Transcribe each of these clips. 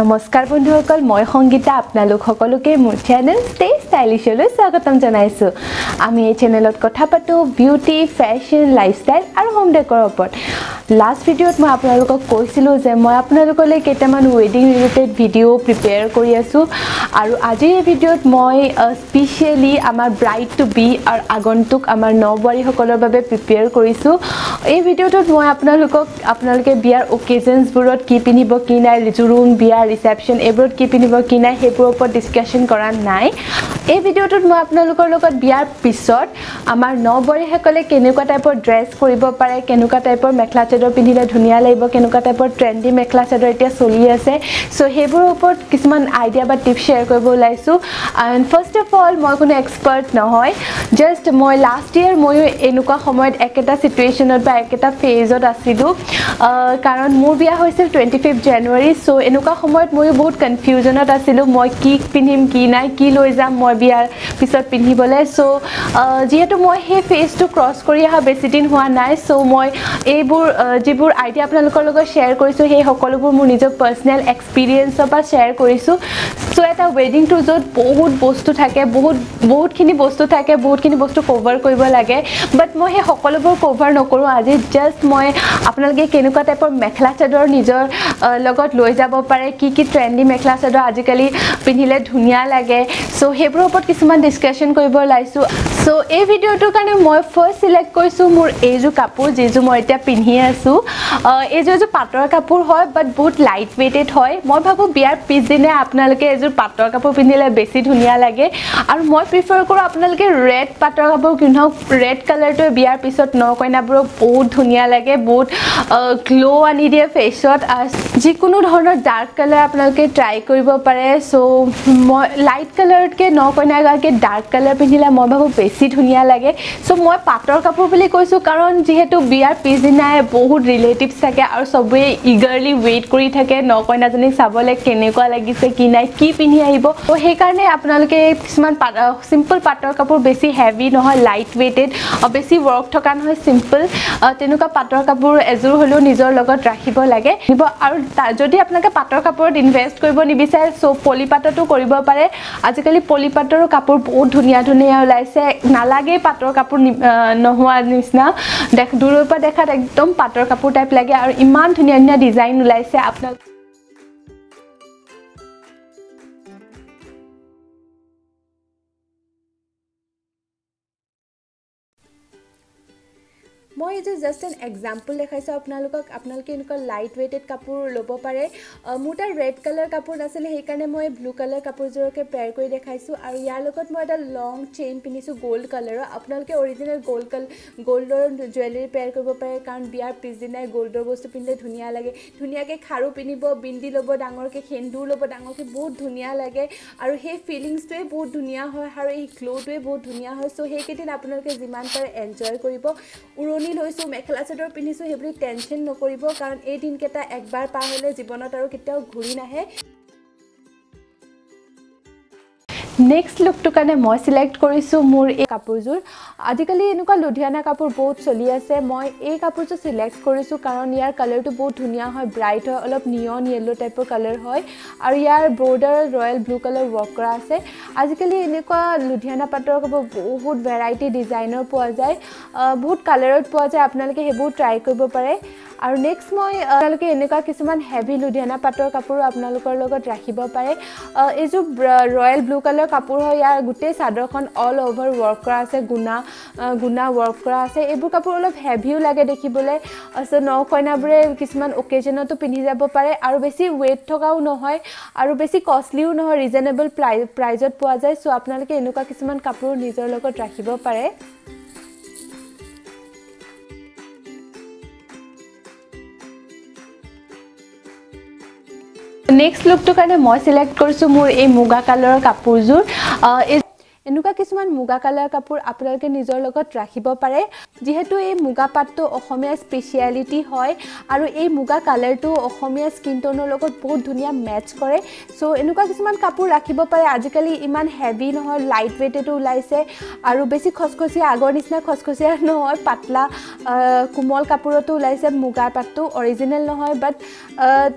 নমস্কাৰ বন্ধুসকল মই সংগীতা আপোনালোক সকলোকে মোৰ চেনেল ষ্টে ষ্টাইলিছলৈ স্বাগতম জনাইছোঁ। আমি এই চেনেলত কথা পাতোঁ বিউটি ফেশ্বন লাইফষ্টাইল আৰু হোম ডেকৰ ওপৰত। লাষ্ট ভিডিঅ'ত মই আপোনালোকক কৈছিলোঁ যে মই আপোনালোকলৈ কেইটামান ৱেডিং ৰিলেটেড ভিডিঅ' প্ৰিপেয়াৰ কৰি আছোঁ আৰু আজিৰ এই ভিডিঅ'ত মই স্পেচিয়েলি আমাৰ ব্ৰাইড টু বি আৰু আগন্তুক আমাৰ ন বোৱাৰীসকলৰ বাবে প্ৰিপেয়াৰ কৰিছোঁ। এই ভিডিঅ'টোত মই আপোনালোকক আপোনালোকে বিয়াৰ অকেজনছবোৰত কি পিন্ধিব কি নাই জোৰোণ বিয়া ৰিচেপশ্যন এইবোৰত কি পিন্ধিব কি নাই সেইবোৰৰ ওপৰত ডিছকাশ্যন কৰা নাই। এই ভিডিঅ'টোত মই আপোনালোকৰ লগত বিয়াৰ পিছত আমাৰ ন বোৱাৰীসকলে কেনেকুৱা টাইপৰ ড্ৰেছ কৰিব পাৰে কেনেকুৱা টাইপৰ মেখেলা চাদৰ পিন্ধিলে ধুনীয়া লাগিব কেনেকুৱা টাইপৰ ট্ৰেণ্ডি মেখেলা চাদৰ এতিয়া চলি আছে। চ' সেইবোৰৰ ওপৰত কিছুমান আইডিয়া বা টিপছ শ্বেয়াৰ কৰিব ওলাইছোঁ। এণ্ড ফাৰ্ষ্ট অফ অল মই কোনো এক্সপাৰ্ট নহয়। জাষ্ট মই লাষ্ট ইয়েৰ ময়ো এনেকুৱা সময়ত একেটা চিটুৱেশ্যনত বা একেটা ফেজত আছিলোঁ। কাৰণ মোৰ বিয়া হৈছিল টুৱেণ্টি ফিফ্থ জানুৱাৰী চ' এনেকুৱা সময়ত ময়ো বহুত কনফিউজনত আছিলোঁ। মই কি পিন্ধিম কি নাই কি লৈ যাম মই বিয়াৰ পিছত পিন্ধিবলৈ। চ' যিহেতু মই সেই ফেজটো ক্ৰছ কৰি অহা বেছিদিন হোৱা নাই চ' মই এইবোৰ যিবোৰ আইডিয়া আপোনালোকৰ লগত শ্বেয়াৰ কৰিছোঁ সেই সকলোবোৰ মোৰ নিজৰ পাৰ্চনেল এক্সপিৰিয়েঞ্চৰ পৰা শ্বেয়াৰ কৰিছোঁ। চ' এটা ৱেডিংটো য'ত বহুত বস্তু থাকে বহুত বহুতখিনি বস্তু থাকে বহুতখিনি বস্তু কভাৰ কৰিব লাগে। বাট মই সেই সকলোবোৰ কভাৰ নকৰোঁ আজি জাষ্ট মই আপোনালোকে কেনেকুৱা টাইপৰ মেখেলা চাদৰ নিজৰ লগত লৈ যাব পাৰে কি কি ট্ৰেণ্ডি মেখেলা চাদৰ আজিকালি পিন্ধিলে ধুনীয়া লাগে। চ' সেইবোৰৰ ওপৰত কিছুমান ডিছকাশ্যন কৰিব ওলাইছোঁ। চ' এই ভিডিঅ'টোৰ কাৰণে মই ফাৰ্ষ্ট চিলেক্ট কৰিছোঁ মোৰ এইযোৰ কাপোৰ যিযোৰ মই এতিয়া পিন্ধি আছোঁ। এইযোৰ এযোৰ পাটৰ কাপোৰ হয় বাট বহুত লাইট ৱেইটেড হয়। মই ভাবোঁ বিয়াৰ পিছদিনে আপোনালোকে এযোৰ পাটৰ কাপোৰ পিন্ধিলে বেছি ধুনীয়া লাগে। আৰু মই প্ৰিফাৰ কৰোঁ আপোনালোকে ৰেড পাটৰ কাপোৰ পিন্ধক। ৰেড কালাৰটোৱে বিয়াৰ পিছত ন কইনাবোৰক বহুত ধুনীয়া লাগে বহুত গ্ল' আনি দিয়ে ফেচত যিকোনো ধৰণৰ ডাৰ্ক কালাৰ আপোনালোকে ট্ৰাই কৰিব পাৰে। চ' মই লাইট কালাৰতকৈ ন কইনাগৰাকীয়ে ডাৰ্ক কালাৰ পিন্ধিলে মই ভাবোঁ বেছি ধুনীয়া লাগে। চ' মই পাটৰ কাপোৰ বুলি কৈছোঁ কাৰণ যিহেতু বিয়াৰ পিছদিনাই বহুত ৰিলেটিভছ থাকে আৰু চবেই ইগাৰলি ৱেইট কৰি থাকে ন কইনাজনীক চাবলৈ কেনেকুৱা লাগিছে কি নাই কি পিন্ধি আহিব। ত' সেইকাৰণে আপোনালোকে কিছুমান চিম্পল পাটৰ কাপোৰ বেছি হেভি নহয় লাইট ৱেইটেড বেছি ৱৰ্ক থকা নহয় চিম্পল তেনেকুৱা পাটৰ কাপোৰ এযোৰ হ'লেও নিজৰ লগত ৰাখিব লাগে। আৰু যদি আপোনালোকে পাটৰ কাপোৰত ইনভেষ্ট কৰিব নিবিচাৰে চ' পলিপাটতো কৰিব পাৰে। আজিকালি পলিপাটৰো কাপোৰ বহুত ধুনীয়া ধুনীয়া ওলাইছে। নালাগেই পাটৰ কাপোৰ নোহোৱা নিচিনা। দেখ দূৰৰ পৰা দেখাত একদম পাটৰ কাপোৰ টাইপ লাগে আৰু ইমান ধুনীয়া ধুনীয়া ডিজাইন ওলাইছে। আপোনালোকে মই এইটো জাষ্ট এন এক্সাম্পল দেখাইছোঁ আপোনালোকক আপোনালোকে এনেকুৱা লাইট ৱেইটেড কাপোৰ ল'ব পাৰে। মোৰ তাত ৰেড কালাৰ কাপোৰ নাছিলে সেইকাৰণে মই ব্লু কালাৰ কাপোৰযোৰকে পেয়াৰ কৰি দেখাইছোঁ। আৰু ইয়াৰ লগত মই এটা লং চেইন পিন্ধিছোঁ গ'ল্ড কালাৰৰ আপোনালোকে অৰিজিনেল গ'ল্ড কালাৰ গ'ল্ডৰ জুৱেলাৰী পেয়াৰ কৰিব পাৰে কাৰণ বিয়াৰ পিছদিনাই গ'ল্ডৰ বস্তু পিন্ধিলে ধুনীয়া লাগে। ধুনীয়াকৈ খাৰু পিন্ধিব বিন্দি ল'ব ডাঙৰকৈ সেন্দুৰ ল'ব ডাঙৰকৈ বহুত ধুনীয়া লাগে। আৰু সেই ফিলিংছটোৱে বহুত ধুনীয়া হয় আৰু এই গ্ল'টোৱে বহুত ধুনীয়া হয়। চ' সেইকেইদিন আপোনালোকে যিমান পাৰে এনজয় কৰিব। উৰণি লৈছোঁ মেখেলা চাদৰ পিন্ধিছোঁ সেইবুলি টেনশ্যন নকৰিব কাৰণ এই দিনকেইটা একবাৰ পাৰ হ'লে জীৱনত আৰু কেতিয়াও ঘূৰি নাহে। নেক্সট লুকটোৰ কাৰণে মই চিলেক্ট কৰিছোঁ মোৰ এই কাপোৰযোৰ। আজিকালি এনেকুৱা লুধিয়ানা কাপোৰ বহুত চলি আছে। মই এই কাপোৰযোৰ চিলেক্ট কৰিছোঁ কাৰণ ইয়াৰ কালাৰটো বহুত ধুনীয়া হয় ব্ৰাইট হয় অলপ নিয়ন য়েল্ল' টাইপৰ কালাৰ হয়। আৰু ইয়াৰ border royal blue colour work কৰা আছে। আজিকালি এনেকুৱা লুধিয়ানা পাটৰ কাপোৰ বহুত ভেৰাইটি ডিজাইনৰ পোৱা যায়। বহুত কালাৰত পোৱা যায়। আপোনালোকে সেইবোৰ ট্ৰাই কৰিব পাৰে। আৰু নেক্সট মই আপোনালোকে এনেকুৱা কিছুমান হেভি লুধিয়ানা পাটৰ কাপোৰো আপোনালোকৰ লগত ৰাখিব পাৰে। এইযোৰ ৰয়েল ব্লু কালাৰ কাপোৰ হয় ইয়াৰ গোটেই চাদৰখন অল অভাৰ ৱৰ্ক কৰা আছে গুণা গুণা ৱৰ্ক কৰা আছে। এইবোৰ কাপোৰ অলপ হেভিও লাগে দেখিবলৈ। চ' ন কইনাবোৰে কিছুমান অকেজনতো পিন্ধি যাব পাৰে আৰু বেছি ৱেইট থকাও নহয় আৰু বেছি কষ্টলিও নহয় ৰিজনেবল প্ৰাইজ প্ৰাইজত পোৱা যায়। চ' আপোনালোকে এনেকুৱা কিছুমান কাপোৰ নিজৰ লগত ৰাখিব পাৰে। নেক্সট লুকটোৰ কাৰণে মই চিলেক্ট কৰিছোঁ মোৰ এই মুগা কালাৰৰ কাপোৰযোৰ। এনেকুৱা কিছুমান মুগা কালাৰ কাপোৰ আপোনালোকে নিজৰ লগত ৰাখিব পাৰে। যিহেতু এই মুগা পাটটো অসমীয়া স্পেচিয়েলিটি হয় আৰু এই মুগা কালাৰটো অসমীয়া স্কিন টনৰ লগত বহুত ধুনীয়া মেটচ কৰে। চ' এনেকুৱা কিছুমান কাপোৰ ৰাখিব পাৰে। আজিকালি ইমান হেভি নহয় লাইট ৱেইটেটো ওলাইছে আৰু বেছি খচখচীয়া আগৰ নিচিনা খচখচীয়া নহয় পাতলা কোমল কাপোৰতো ওলাইছে মুগা পাটটো অৰিজিনেল নহয় বাট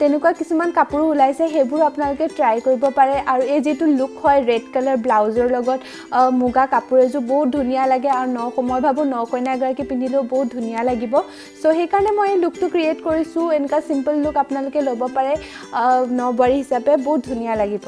তেনেকুৱা কিছুমান কাপোৰো ওলাইছে সেইবোৰ আপোনালোকে ট্ৰাই কৰিব পাৰে। আৰু এই যিটো লুক হয় ৰেড কালাৰ ব্লাউজৰ লগত মুগা কাপোৰ এযোৰ বহুত ধুনীয়া লাগে আৰু ন মই ভাবোঁ ন কইনা এগৰাকী পিন্ধিলেও বহুত ধুনীয়া লাগিব। চ' সেইকাৰণে মই এই লুকটো ক্ৰিয়েট কৰিছোঁ। এনেকুৱা চিম্পল লুক আপোনালোকে ল'ব পাৰে ন বোৱাৰী হিচাপে বহুত ধুনীয়া লাগিব।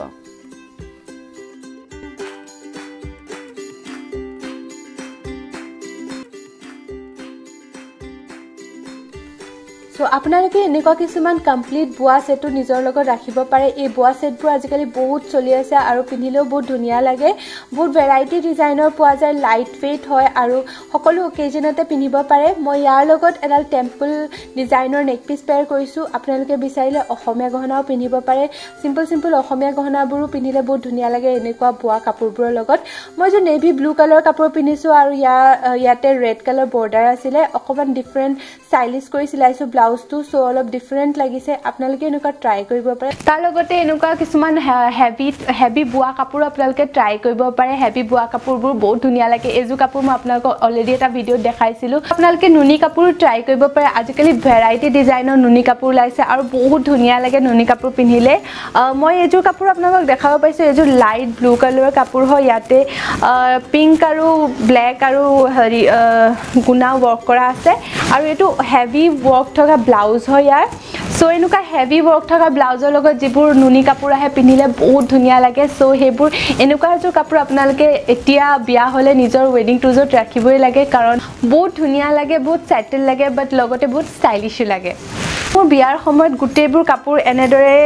চ' আপোনালোকে এনেকুৱা কিছুমান কমপ্লিট বোৱা ছেটো নিজৰ লগত ৰাখিব পাৰে। এই বোৱা ছেটবোৰ আজিকালি বহুত চলি আছে আৰু পিন্ধিলেও বহুত ধুনীয়া লাগে। বহুত ভেৰাইটি ডিজাইনৰ পোৱা যায় লাইট ৱেইট হয় আৰু সকলো অকেজনতে পিন্ধিব পাৰে। মই ইয়াৰ লগত এডাল টেম্পল ডিজাইনৰ নেক পিচ পেয়াৰ কৰিছোঁ। আপোনালোকে বিচাৰিলে অসমীয়া গহনাও পিন্ধিব পাৰে। চিম্পল চিম্পল অসমীয়া গহনাবোৰো পিন্ধিলে বহুত ধুনীয়া লাগে এনেকুৱা বোৱা কাপোৰবোৰৰ লগত। মই যে নেভি ব্লু কালাৰ কাপোৰ পিন্ধিছোঁ আৰু ইয়াৰ ইয়াতে ৰেড কালাৰ বৰ্ডাৰ আছিলে। অকণমান ডিফাৰেণ্ট ষ্টাইলিছ কৰি চিলাইছোঁ ব্লাউজ ব্লাউজটো চ' অলপ ডিফাৰেণ্ট লাগিছে। আপোনালোকে এনেকুৱা ট্ৰাই কৰিব পাৰে। তাৰ লগতে এনেকুৱা কিছুমান হেভি হেভি বোৱা কাপোৰ আপোনালোকে ট্ৰাই কৰিব পাৰে। হেভি বোৱা কাপোৰবোৰ বহুত ধুনীয়া লাগে। এইযোৰ কাপোৰ মই আপোনালোকক অলৰেডি এটা ভিডিঅ'ত দেখাইছিলোঁ। আপোনালোকে নুনি কাপোৰ ট্ৰাই কৰিব পাৰে। আজিকালি ভেৰাইটি ডিজাইনৰ নুনি কাপোৰ ওলাইছে আৰু বহুত ধুনীয়া লাগে নুনি কাপোৰ পিন্ধিলে। মই এইযোৰ কাপোৰ আপোনালোকক দেখাব পাৰিছোঁ। এইযোৰ লাইট ব্লু কালাৰৰ কাপোৰ হয় ইয়াতে। পিংক আৰু ব্লেক আৰু হেৰি গুণা ৱৰ্ক কৰা আছে। আৰু এইটো হেভি ৱৰ্ক থকা ব্লাউজ হয় ইয়াৰ। চ' এনেকুৱা হেভি ৱৰ্ক থকা ব্লাউজৰ লগত যিবোৰ নুনি কাপোৰ আহে পিন্ধিলে বহুত ধুনীয়া লাগে। চ' সেইবোৰ এনেকুৱা এযোৰ কাপোৰ আপোনালোকে এতিয়া বিয়া হ'লে নিজৰ ৱেডিং টুজত ৰাখিবই লাগে। কাৰণ বহুত ধুনীয়া লাগে বহুত ছেটেল লাগে বাট লগতে বহুত ষ্টাইলিছো লাগে। মোৰ বিয়াৰ সময়ত গোটেইবোৰ কাপোৰ এনেদৰে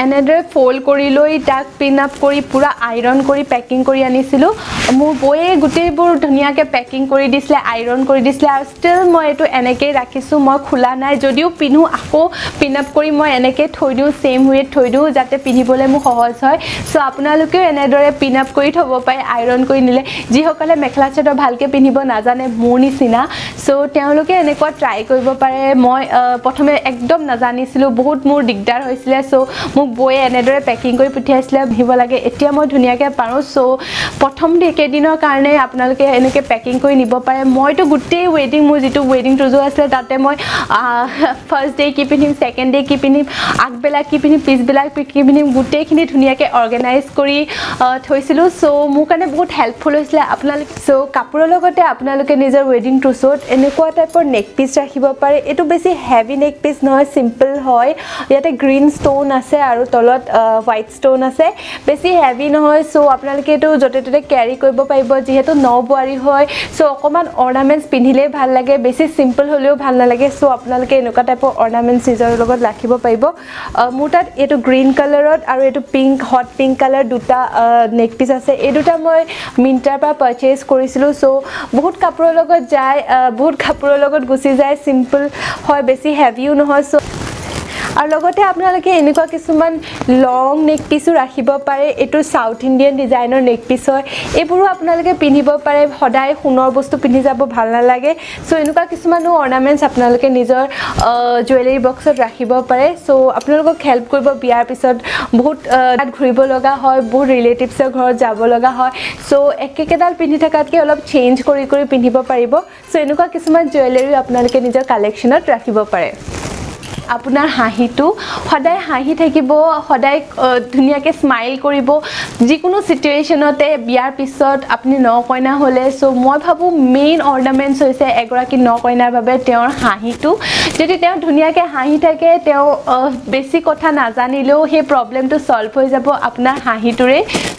এনেদৰে ফ'ল্ড কৰি লৈ তাক পিন আপ কৰি পূৰা আইৰণ কৰি পেকিং কৰি আনিছিলোঁ। মোৰ বৌয়ে গোটেইবোৰ ধুনীয়াকৈ পেকিং কৰি দিছিলে আইৰণ কৰি দিছিলে আৰু ষ্টিল মই এইটো এনেকৈয়ে ৰাখিছোঁ মই খোলা নাই। যদিও পিন্ধো আকৌ পিন আপ কৰি মই এনেকৈ থৈ দিওঁ ছেইম ৱেত থৈ দিওঁ যাতে পিন্ধিবলৈ মোৰ সহজ হয়। চ' আপোনালোকেও এনেদৰে পিন আপ কৰি থ'ব পাৰে আইৰণ কৰি নিলে। যিসকলে মেখেলা চাদৰ ভালকৈ পিন্ধিব নাজানে মোৰ নিচিনা। চ' তেওঁলোকে এনেকুৱা ট্ৰাই কৰিব পাৰে। মই প্ৰথমে একদম নাজানিছিলোঁ বহুত মোৰ দিগদাৰ হৈছিলে। চ' মোক বৌয়ে এনেদৰে পেকিং কৰি পঠিয়াইছিলে পিন্ধিব লাগে। এতিয়া মই ধুনীয়াকৈ পাৰোঁ। চ' প্ৰথম কেইদিনৰ কাৰণে আপোনালোকে এনেকৈ পেকিং কৰি নিব পাৰে। মইতো গোটেই ৱেডিং মোৰ যিটো ৱেডিং টুজো আছিলে তাতে মই ফাৰ্ষ্ট ডে কি পিন্ধিম ছেকেণ্ড ডে কি পিন্ধিম আগবেলা কি পিন্ধিম পিছবেলা কি পিন্ধিম গোটেইখিনি ধুনীয়াকৈ অৰ্গেনাইজ কৰি থৈছিলোঁ। চ' মোৰ কাৰণে বহুত হেল্পফুল হৈছিলে আপোনালোকে। চ' কাপোৰৰ লগতে আপোনালোকে নিজৰ ৱেডিং টুচত এনেকুৱা টাইপৰ নেক পিচ ৰাখিব পাৰে। এইটো বেছি হেভি নেক পিচ নহয় চিম্পল হয়। ইয়াতে গ্ৰীণ ষ্ট'ন আছে আৰু তলত হোৱাইট ষ্ট'ন আছে। বেছি হেভি নহয় চ' আপোনালোকে এইটো য'তে ত'তে কেৰি কৰিব পাৰিব। যিহেতু ন বোৱাৰী হয় চ' অকণমান অৰ্ণামেণ্টছ পিন্ধিলেই ভাল লাগে। বেছি চিম্পল হ'লেও ভাল নালাগে চ' আপোনালোকে এনেকুৱা টাইপৰ অৰ্ণামেণ্টছ নিজৰ লগত ৰাখিব পাৰিব। মোৰ তাত এইটো গ্ৰীণ কালাৰত আৰু এইটো পিংক হট পিংক কালাৰ দুটা নেক পিচ আছে। এই দুটা মই মিণ্ট্ৰাৰ পৰা পাৰ্চেজ কৰিছিলোঁ চ' বহুত কাপোৰৰ লগত যায় বহুত কাপোৰৰ লগত গুচি যায়। চিম্পল হয় বেছি হেভিও নহয় চ' আৰু লগতে আপোনালোকে এনেকুৱা কিছুমান লং নেক পিচো ৰাখিব পাৰে। এইটো চাউথ ইণ্ডিয়ান ডিজাইনৰ নেক পিচ হয়। এইবোৰো আপোনালোকে পিন্ধিব পাৰে। সদায় সোণৰ বস্তু পিন্ধি যাব ভাল নালাগে। চ' এনেকুৱা কিছুমানো অৰ্ণামেণ্টছ আপোনালোকে নিজৰ জুৱেলাৰী বক্সত ৰাখিব পাৰে। চ' আপোনালোকক হেল্প কৰিব বিয়াৰ পিছত বহুত তাত ঘূৰিব লগা হয় বহুত ৰিলেটিভছৰ ঘৰত যাব লগা হয়। চ' একেকেইডাল পিন্ধি থকাতকৈ অলপ চেঞ্জ কৰি কৰি পিন্ধিব পাৰিব। চ' এনেকুৱা কিছুমান জুৱেলাৰী আপোনালোকে নিজৰ কালেকশ্যনত ৰাখিব পাৰে। আপোনাৰ হাঁহিটো সদায় হাঁহি থাকিব সদায় ধুনীয়াকৈ স্মাইল কৰিব। যিকোনো চিটুৱেশ্যনতে বিয়াৰ পিছত আপুনি ন কইনা হ'লে চ' মই ভাবোঁ মেইন অৰ্ণামেণ্টছ হৈছে এগৰাকী ন কইনাৰ বাবে তেওঁৰ হাঁহিটো। যদি তেওঁ ধুনীয়াকৈ হাঁহি থাকে তেওঁ বেছি কথা নাজানিলেও সেই প্ৰব্লেমটো ছল্ভ হৈ যাব আপোনাৰ হাঁহিটোৰে।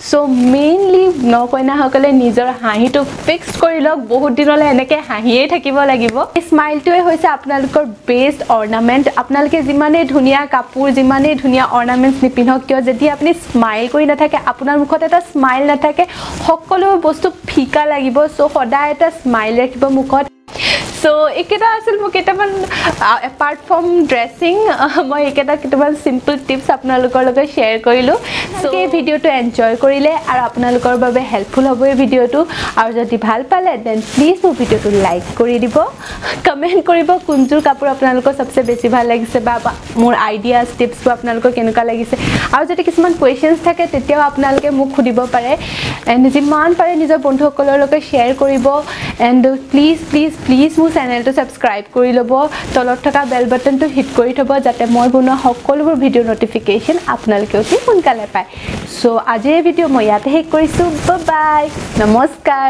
চ' মেইনলি ন কইনাসকলে নিজৰ হাঁহিটো ফিক্স কৰি লওক। বহুত দিনলৈ এনেকৈ হাঁহিয়েই থাকিব লাগিব। এই স্মাইলটোৱে হৈছে আপোনালোকৰ বেষ্ট অৰ্ণামেণ্ট আপোনালোকে যিমানেই ধুনীয়া কাপোৰ যিমানেই ধুনীয়া অৰ্ণামেণ্টছ নিপিন্ধক কিয় যদি আপুনি স্মাইল কৰি নাথাকে আপোনাৰ মুখত এটা স্মাইল নাথাকে সকলো বস্তু ফিকা লাগিব। চ' সদায় এটা স্মাইল ৰাখিব মুখত। চ' এইকেইটা আছিল মোৰ কেইটামান এপাৰ্ট ফ্ৰম ড্ৰেছিং মই এইকেইটা কেইটামান চিম্পল টিপছ আপোনালোকৰ লগত শ্বেয়াৰ কৰিলোঁ। চ' এই ভিডিঅ'টো এনজয় কৰিলে আৰু আপোনালোকৰ বাবে হেল্পফুল হ'ব এই ভিডিঅ'টো। আৰু যদি ভাল পালে দেন প্লিজ মোৰ ভিডিঅ'টো লাইক কৰি দিব। কমেণ্ট কৰিব কোনযোৰ কাপোৰ আপোনালোকৰ চবচে বেছি ভাল লাগিছে বা মোৰ আইডিয়াছ টিপছবোৰ আপোনালোকৰ কেনেকুৱা লাগিছে। আৰু যদি কিছুমান কুৱেশ্যনছ থাকে তেতিয়াও আপোনালোকে মোক সুধিব পাৰে। এণ্ড যিমান পাৰে নিজৰ বন্ধুসকলৰ লগত শ্বেয়াৰ কৰিব। এণ্ড প্লিজ প্লিজ প্লিজ মোৰ চেনেলটো ছাবস্ক্ৰাইব কৰি ল'ব তলত থকা বেল বাটনটো হিট কৰি থ'ব যাতে মই বনোৱা সকলোবোৰ ভিডিঅ' ন'টিফিকেশ্যন আপোনালোকে অতি সোনকালে পায়। চ' আজিৰ ভিডিঅ' মই ইয়াতে শেষ কৰিছোঁ। বাই নমস্কাৰ।